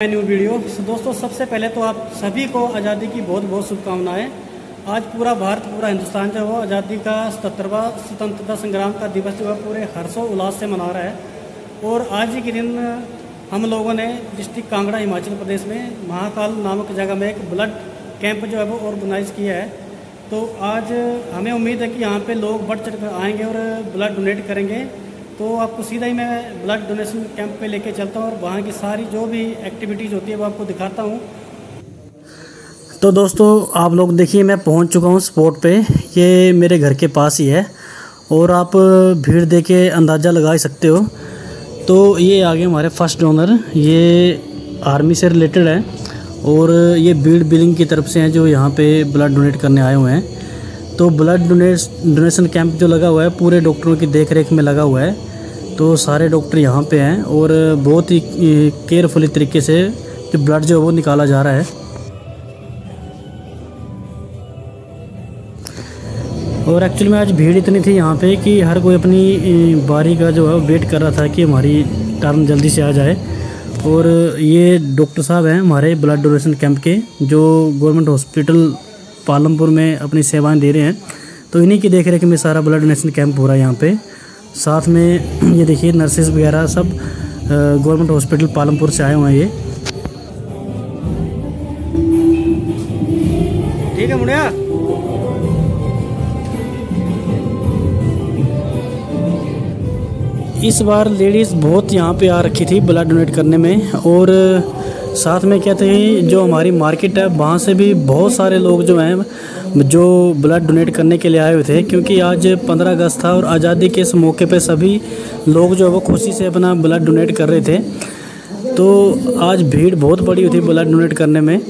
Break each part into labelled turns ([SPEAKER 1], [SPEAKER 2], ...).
[SPEAKER 1] New video. दोस्तों, सबसे पहले तो आप सभी को आज़ादी की बहुत बहुत शुभकामनाएँ। आज पूरा भारत, पूरा हिंदुस्तान जो है वो आज़ादी का सत्तरवा स्वतंत्रता संग्राम का दिवस जो है पूरे हर्षो उल्लास से मना रहा है। और आज ही के दिन हम लोगों ने डिस्ट्रिक्ट कांगड़ा, हिमाचल प्रदेश में महाकाल नामक जगह में एक ब्लड कैंप जो है वो ऑर्गेनाइज किया है। तो आज हमें उम्मीद है कि यहाँ पर लोग बढ़ चढ़ आएँगे और ब्लड डोनेट करेंगे। तो आपको सीधा ही मैं ब्लड डोनेशन कैंप पे लेके चलता हूँ और वहाँ की सारी जो भी एक्टिविटीज़ होती है वो आपको दिखाता हूँ। तो दोस्तों, आप लोग देखिए, मैं पहुँच चुका हूँ स्पॉट पे। ये मेरे घर के पास ही है और आप भीड़ दे के अंदाज़ा लगा ही सकते हो। तो ये आगे हमारे फ़र्स्ट डोनर ये आर्मी से रिलेटेड है और ये बीड बिलिंग की तरफ़ से हैं जो यहाँ पे ब्लड डोनेट करने आए हुए हैं। तो ब्लड डोनेट डोनेशन कैंप जो लगा हुआ है, पूरे डॉक्टरों की देख रेख में लगा हुआ है। तो सारे डॉक्टर यहाँ पे हैं और बहुत ही केयरफुली तरीके से जो ब्लड जो है वो निकाला जा रहा है। और एक्चुअली में आज भीड़ इतनी थी यहाँ पे कि हर कोई अपनी बारी का जो है वेट कर रहा था कि हमारी टर्न जल्दी से आ जाए। और ये डॉक्टर साहब हैं हमारे ब्लड डोनेशन कैंप के, जो गवर्नमेंट हॉस्पिटल पालमपुर में अपनी सेवाएँ दे रहे हैं। तो इन्हीं की देख रेख में सारा ब्लड डोनेशन कैंप हो रहा है यहाँ पे। साथ में ये देखिए नर्सेज वगैरह सब गवर्नमेंट हॉस्पिटल पालमपुर से आए हुए हैं ये। ठीक है मुड़िया इस बार लेडीज़ बहुत यहाँ पे आ रखी थी ब्लड डोनेट करने में और साथ में क्या थे जो हमारी मार्केट है वहाँ से भी बहुत सारे लोग जो हैं जो ब्लड डोनेट करने के लिए आए हुए थे, क्योंकि आज 15 अगस्त था और आज़ादी के इस मौके पे सभी लोग जो है वो खुशी से अपना ब्लड डोनेट कर रहे थे। तो आज भीड़ बहुत बड़ी हुई थी ब्लड डोनेट करने में।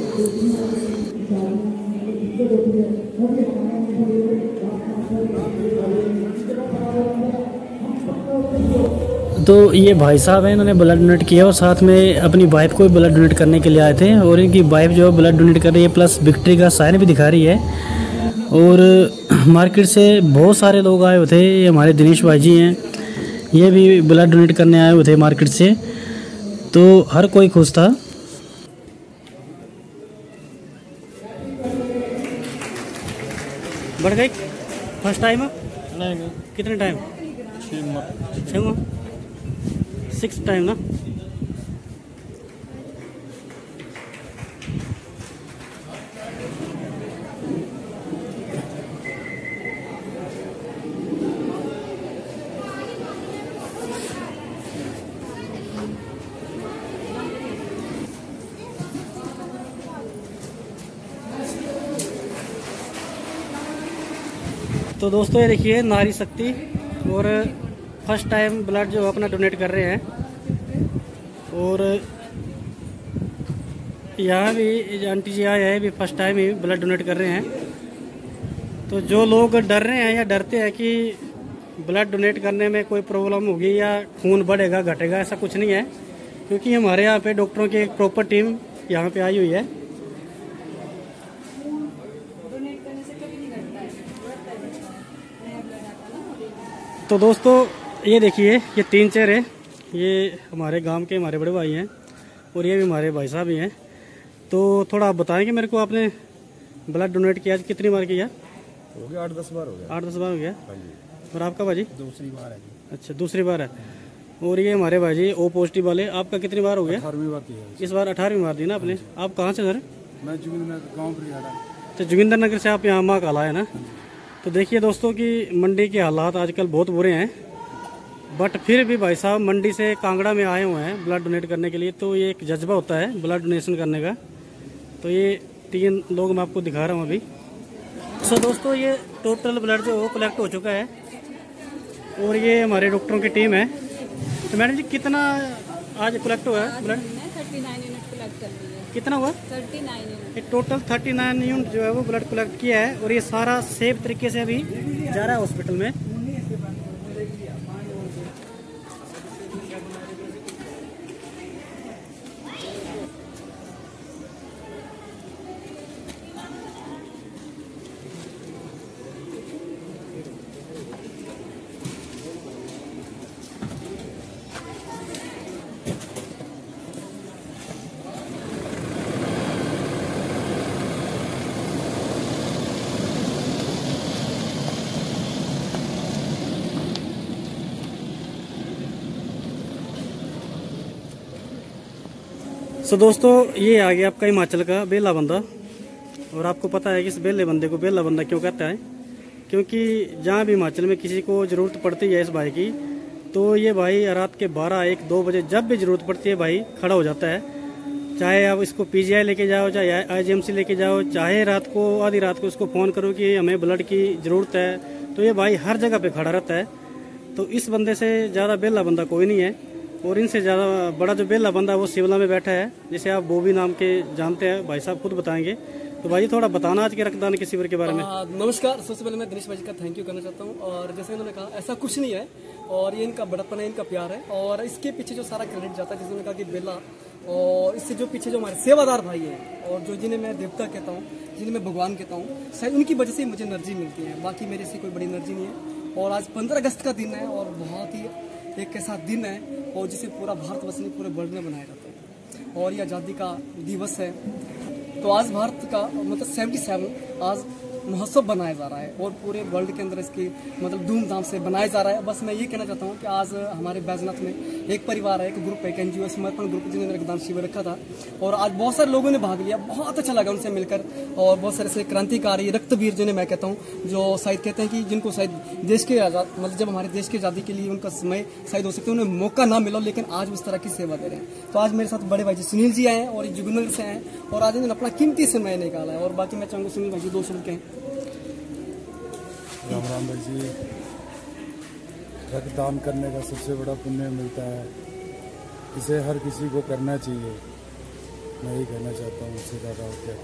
[SPEAKER 1] तो ये भाई साहब हैं, इन्होंने ब्लड डोनेट किया और साथ में अपनी वाइफ को भी ब्लड डोनेट करने के लिए आए थे और इनकी वाइफ जो है ब्लड डोनेट कर रही है प्लस विक्ट्री का साइन भी दिखा रही है। और मार्केट से बहुत सारे लोग आए हुए थे। ये हमारे दिनेश भाई जी हैं। ये भी ब्लड डोनेट करने आए हुए थे मार्केट से। तो हर कोई खुश था। बढ़ गई? फ़र्स्ट टाइम
[SPEAKER 2] नहीं नहीं।
[SPEAKER 1] कितने टाइम
[SPEAKER 2] छः
[SPEAKER 1] सिक्स टाइम ना? तो दोस्तों, ये देखिए, नारी शक्ति और फ़र्स्ट टाइम ब्लड जो अपना डोनेट कर रहे हैं। और यहाँ भी आंटी जी आए हैं भी फ़र्स्ट टाइम ही ब्लड डोनेट कर रहे हैं। तो जो लोग डर रहे हैं या डरते हैं कि ब्लड डोनेट करने में कोई प्रॉब्लम होगी या खून बढ़ेगा, घटेगा, ऐसा कुछ नहीं है। क्योंकि हमारे यहाँ पे डॉक्टरों की एक प्रॉपर टीम यहाँ पे आई हुई है। तो दोस्तों ये देखिए ये तीन चेहरे ये हमारे गाँव के हमारे बड़े भाई हैं और ये भी हमारे भाई साहब ही हैं। तो थोड़ा आप बताएँगे मेरे को आपने ब्लड डोनेट किया कितनी बार किया?
[SPEAKER 2] हो गया आठ दस बार हो गया।
[SPEAKER 1] आठ दस बार हो गया?
[SPEAKER 2] हाँ
[SPEAKER 1] और आपका भाजी
[SPEAKER 2] दूसरी बार है। जी
[SPEAKER 1] अच्छा दूसरी बार है। और ये हमारे भाजी ओ पॉजिटिव वाले आपका कितनी बार हो गया?
[SPEAKER 2] अठारहवीं बार की है
[SPEAKER 1] इस बार अठारहवीं बार दी ना आपने? आप कहाँ से सर
[SPEAKER 2] मैं जुबिन गाँव पर
[SPEAKER 1] तो जोगिंदर नगर से आप यहाँ माँ काला है ना? तो देखिए दोस्तों कि मंडी के हालात आजकल बहुत बुरे हैं बट फिर भी भाई साहब मंडी से कांगड़ा में आए हुए हैं ब्लड डोनेट करने के लिए तो ये एक जज्बा होता है ब्लड डोनेशन करने का। तो ये तीन लोग मैं आपको दिखा रहा हूँ अभी। सो so, दोस्तों ये टोटल ब्लड जो वो कलेक्ट हो चुका है और ये हमारे डॉक्टरों की टीम है। तो मैडम जी कितना आज कलेक्ट हुआ है ब्लड कितना हुआ? थर्टी ये टोटल थर्टी नाइन यूनिट जो है वो ब्लड कलेक्ट किया है और ये सारा सेफ़ तरीके से अभी जा रहा है हॉस्पिटल में। सो so, दोस्तों ये आ गया आपका हिमाचल का बेला बंदा। और आपको पता है कि इस बेले बंदे को बेला बंदा क्यों कहता है? क्योंकि जहाँ भी हिमाचल में किसी को ज़रूरत पड़ती है इस भाई की तो ये भाई रात के 12 एक दो बजे जब भी ज़रूरत पड़ती है भाई खड़ा हो जाता है। चाहे आप इसको पीजीआई लेके जाओ चाहे आईजीएमसी लेके जाओ चाहे रात को आधी रात को उसको फ़ोन करो कि हमें ब्लड की ज़रूरत है तो ये भाई हर जगह पे खड़ा रहता है। तो इस बंदे से ज़्यादा बेला बंदा कोई नहीं है। और इनसे ज़्यादा बड़ा जो बेला बंदा है, वो शिमला में बैठा है, जिसे आप बोबी नाम के जानते हैं, भाई साहब खुद बताएँगे। तो भाई थोड़ा बताना आज के रक्तदान के शिविर के बारे में।
[SPEAKER 3] नमस्कार, सबसे पहले मैं दिनेश भाई का थैंक यू करना चाहता हूँ। और जैसे इन्होंने कहा, ऐसा कुछ नहीं है, और ये इनका बड़प्पन है, इनका प्यार है, और इसके पीछे जो सारा क्रेडिट जाता है, जैसे उन्होंने कहा कि बेला और इससे जो पीछे जो हमारे सेवादार भाई हैं, और जो जिन्हें मैं देवता कहता हूँ, जिन्हें मैं भगवान कहता हूँ, शायद उनकी वजह से मुझे एनर्जी मिलती है। बाकी मेरे से कोई बड़ी एनर्जी नहीं है, और आज पंद्रह अगस्त का दिन है, और बहुत ही एक ऐसा दिन है और जिसे पूरा भारतवर्ष ने पूरे वर्ल्ड में मनाया जाता है। और ये आज़ादी का दिवस है। तो आज भारत का मतलब सेवेंटी सेवन आज महोत्सव बनाया जा रहा है और पूरे वर्ल्ड के अंदर इसकी मतलब धूमधाम से बनाया जा रहा है। बस मैं ये कहना चाहता हूँ कि आज हमारे बैजनाथ में एक परिवार है, एक ग्रुप है, एक एनजीओ समर्पण ग्रुप जिन्होंने रक्तदान शिविर रखा था। और आज बहुत सारे लोगों ने भाग लिया, बहुत अच्छा लगा उनसे मिलकर। और बहुत सारे ऐसे क्रांतिकारी, रक्तवीर जिन्हें मैं कहता हूँ, जो शायद कहते हैं कि जिनको शायद देश के आज़ाद मतलब जब हमारे देश की आज़ादी के लिए उनका समय शायद हो सकता है, उन्हें मौका ना मिला लेकिन आज उस तरह की सेवा दे रहे हैं। तो आज मेरे साथ बड़े भाई जी सुनील जी आए हैं और जुगनगर से आए हैं। और आज इन्होंने अपना कीमती समय निकाला है। और बाकी मैं चाहूँगा सुनील भाई जी दो शब्द कहें।
[SPEAKER 2] राम राम भाई जी। रक्तदान करने का सबसे बड़ा पुण्य मिलता है। इसे हर किसी को करना चाहिए। मैं यही कहना चाहता हूँ उससे ज़्यादा और क्या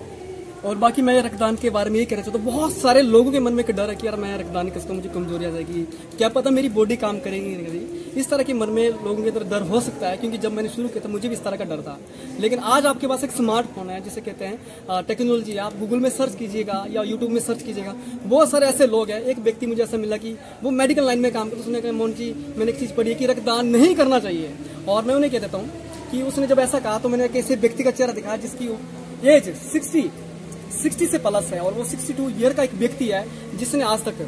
[SPEAKER 3] और बाकी मैं रक्तदान के बारे में ये कहना चाहता हूँ, बहुत सारे लोगों के मन में एक डर है कि यार मैं रक्तदान कर सकता हूँ मुझे कमज़ोरी आ जाएगी। क्या पता मेरी बॉडी काम करेगी नहीं? करेगी इस तरह के मन में लोगों के अंदर डर हो सकता है, क्योंकि जब मैंने शुरू किया था, मुझे भी इस तरह का डर था। लेकिन आज आपके पास एक स्मार्टफ़ोन है, जिसे कहते हैं टेक्नोलॉजी आप गूगल में सर्च कीजिएगा या यूट्यूब में सर्च कीजिएगा। बहुत सारे ऐसे लोग हैं। एक व्यक्ति मुझे ऐसा मिला कि वो मेडिकल लाइन में काम करते उसने कहा, मोहन जी, मैंने एक चीज़ पढ़ी है कि रक्तदान नहीं करना चाहिए। और मैं उन्हें कह देता हूँ कि उसने जब ऐसा कहा तो मैंने एक ऐसे व्यक्ति का चेहरा दिखाया, जिसकी एज सिक्सटी सिक्सटी से प्लस है। और वो सिक्सटी टू ईयर का एक व्यक्ति है, जिसने आज तक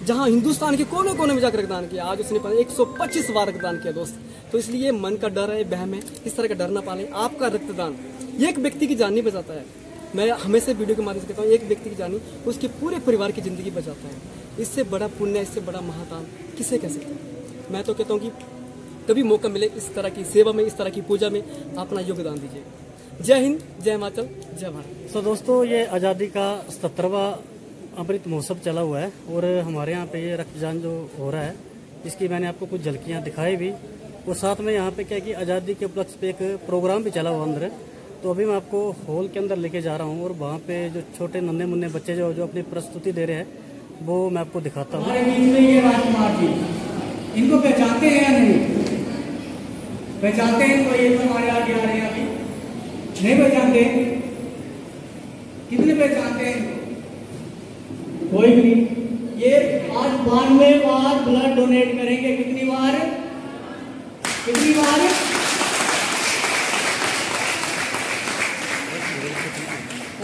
[SPEAKER 3] जहाँ हिंदुस्तान के कोने कोने में जाकर रक्तदान किया। आज उसने 125 बार रक्तदान किया, दोस्त। तो इसलिए मन का डर है, बहम है, इस तरह का डर ना पाले। आपका रक्तदान एक व्यक्ति की जान नहीं बचाता है। मैं हमेशा वीडियो के माध्यम से कहता हूँ, एक व्यक्ति की जानी उसके पूरे परिवार की ज़िंदगी बचाता है। इससे बड़ा पुण्य, इससे बड़ा महादान किसे कह सकते हैं? मैं तो कहता हूँ कि कभी मौका मिले इस तरह की सेवा में, इस तरह की पूजा में, अपना योगदान दीजिए। जय हिंद, जय हिमाचल, जय भारत।
[SPEAKER 1] सो दोस्तों, ये आज़ादी का सत्तरवा अमृत महोत्सव चला हुआ है और हमारे यहाँ पे ये रक्तदान जो हो रहा है, इसकी मैंने आपको कुछ झलकियाँ दिखाई भी। और साथ में यहाँ पे क्या कि आज़ादी के उपलक्ष्य पे एक प्रोग्राम भी चला हुआ अंदर। तो अभी मैं आपको हॉल के अंदर लेके जा रहा हूँ और वहाँ पे जो छोटे नन्हे मुन्ने बच्चे जो जो अपनी प्रस्तुति दे रहे हैं, वो मैं आपको दिखाता हूँ।
[SPEAKER 4] इनको पहचानते हैं या नहीं? पहचानते हैं इनको ये तो हमारे आगे आ रहे हैं अभी। नहीं पहचानते? कितने पहचानते हैं? कोई भी नहीं। ये आज बानवे बार ब्लड डोनेट करेंगे। कितनी बार? कितनी बार?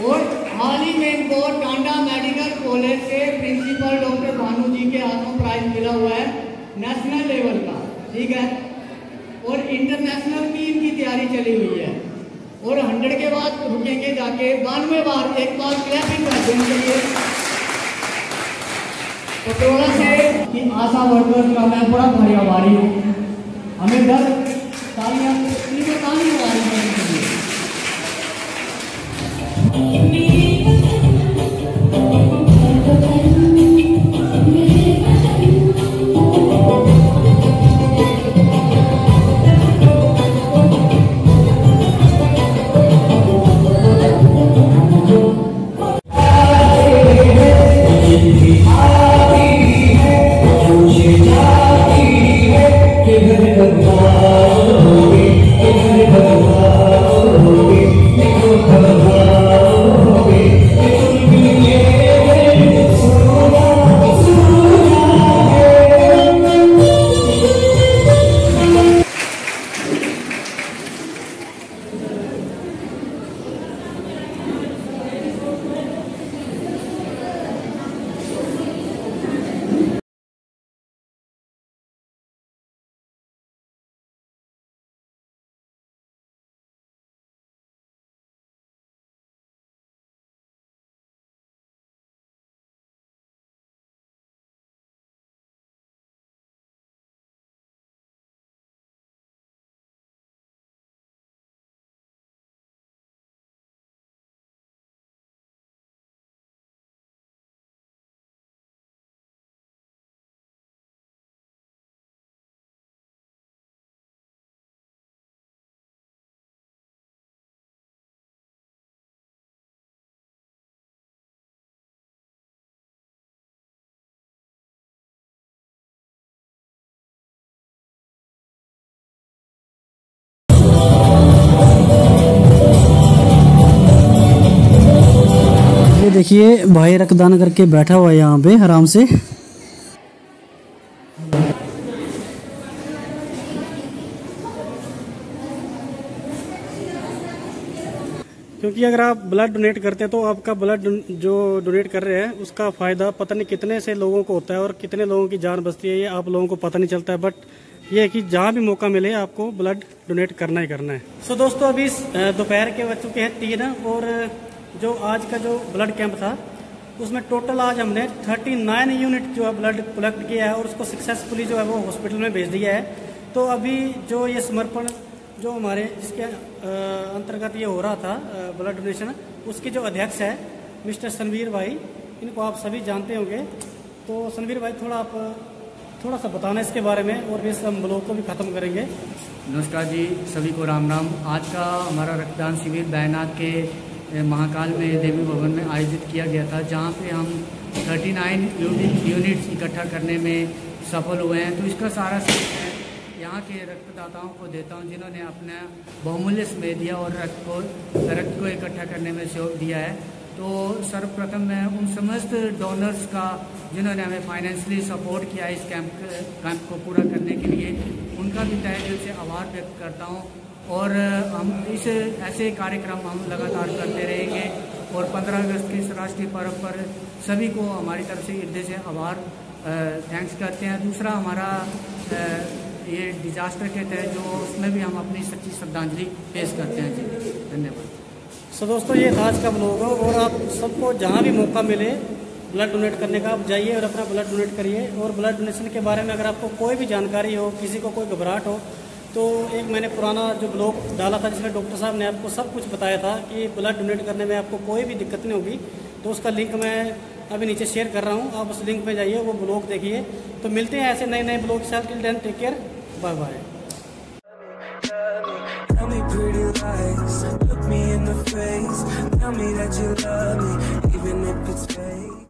[SPEAKER 4] और हाल ही में इनको टांडा मेडिकल कॉलेज से प्रिंसिपल डॉक्टर भानु जी के हाथों प्राइज मिला हुआ है नेशनल लेवल का। ठीक है? और इंटरनेशनल की इनकी तैयारी चली हुई है। और हंड्रेड के बाद रुकेंगे जाके बानवे बार, एक बार क्लैपिंग कर लिए पटोला से कि आशा वर्कर्स का मैं बड़ा भारी आभारी हूँ। हमें दस तालियाँ तालियाँ
[SPEAKER 1] देखिए भाई रक्तदान करके बैठा हुआ है यहाँ पे आराम से। क्योंकि अगर आप ब्लड डोनेट करते हैं तो आपका ब्लड जो डोनेट कर रहे हैं उसका फ़ायदा पता नहीं कितने से लोगों को होता है और कितने लोगों की जान बचती है ये आप लोगों को पता नहीं चलता है। बट ये है कि जहाँ भी मौका मिले आपको ब्लड डोनेट करना ही करना है। सो so, दोस्तों अभी दोपहर के बच्चों के हैं तीन और जो आज का जो ब्लड कैंप था, उसमें टोटल आज हमने 39 यूनिट जो है ब्लड कलेक्ट किया है और उसको सक्सेसफुली जो है वो हॉस्पिटल में भेज दिया है। तो अभी जो ये समर्पण, जो हमारे जिसके अंतर्गत ये हो रहा था ब्लड डोनेशन उसके जो अध्यक्ष है, मिस्टर सनवीर भाई, इनको आप सभी जानते होंगे। तो सनवीर भाई, थोड़ा आप, थोड़ा सा बताना इसके बारे में और फिर हम ब्लॉग को भी ख़त्म करेंगे।
[SPEAKER 4] नमस्कार जी, सभी को राम राम। आज का हमारा रक्तदान शिविर बैनाथ के महाकाल में, देवी भवन में आयोजित किया गया था, जहाँ पे हम 39 यूनिट्स इकट्ठा करने में सफल हुए हैं। तो इसका सारा यहाँ के रक्तदाताओं को देता हूँ, जिन्होंने अपना बहुमूल्य समय दिया और रक्त को रक्त को इकट्ठा करने में सहयोग दिया है। तो सर्वप्रथम मैं उन समस्त डोनर्स का, जिन्होंने हमें फाइनेंशली सपोर्ट किया इस कैंप कैंप को पूरा करने के लिए, उनका भी तय दिल से आभार व्यक्त करता हूँ। और, हम इस ऐसे कार्यक्रम हम लगातार करते रहेंगे और 15 अगस्त के इस राष्ट्रीय पर्व पर सभी को हमारी तरफ़ से हृदय से आभार थैंक्स करते हैं। दूसरा हमारा ये डिजास्टर के तहत जो उसमें भी हम अपनी सच्ची श्रद्धांजलि पेश करते हैं। जी, धन्यवाद।
[SPEAKER 1] सो दोस्तों, ये आज का ब्लॉग और आप सबको जहाँ भी मौका मिले ब्लड डोनेट करने का, आप जाइए और अपना ब्लड डोनेट करिए। और ब्लड डोनेशन के बारे में अगर आपको कोई भी जानकारी हो, किसी को कोई घबराहट हो तो एक मैंने पुराना जो ब्लॉग डाला था जिसमें डॉक्टर साहब ने आपको सब कुछ बताया था कि ब्लड डोनेट करने में आपको कोई भी दिक्कत नहीं होगी तो उसका लिंक मैं अभी नीचे शेयर कर रहा हूँ। आप उस लिंक पे जाइए वो ब्लॉग देखिए। तो मिलते हैं ऐसे नए नए ब्लॉग के साथ। Till take care bye bye Tell me that you love me, even if it's fake.